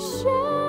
谁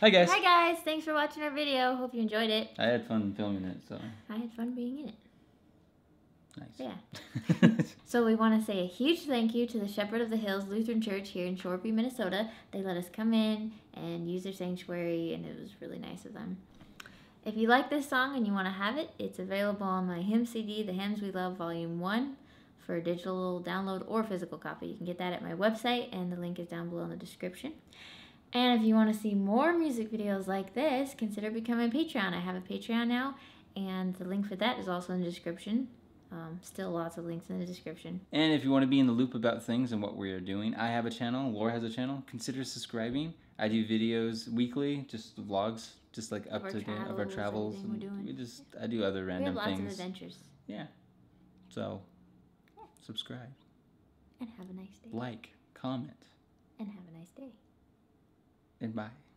Hi guys. Hi guys, thanks for watching our video. Hope you enjoyed it. I had fun filming it, so I had fun being in it. nice. Yeah. So we want to say a huge thank you to the Shepherd of the Hills Lutheran Church here in Shoreview, Minnesota. They let us come in and use their sanctuary, and it was really nice of them. If you like this song and you want to have it, it's available on my hymn CD, The Hymns We Love Volume 1, for digital download or physical copy. You can get that at my website, and the link is down below in the description. And if you want to see more music videos like this, consider becoming a Patreon. I have a Patreon now, and the link for that is also in the description. Um, still lots of links in the description. And if you want to be in the loop about things and what we are doing, I have a channel. Laura has a channel. Consider subscribing. I do videos weekly, just vlogs, just like up to date of our travels, travels. we're and doing. We just I do other random We have lots of things. adventures. Yeah. So subscribe, And have a nice day. like, comment, And have a nice day. And bye.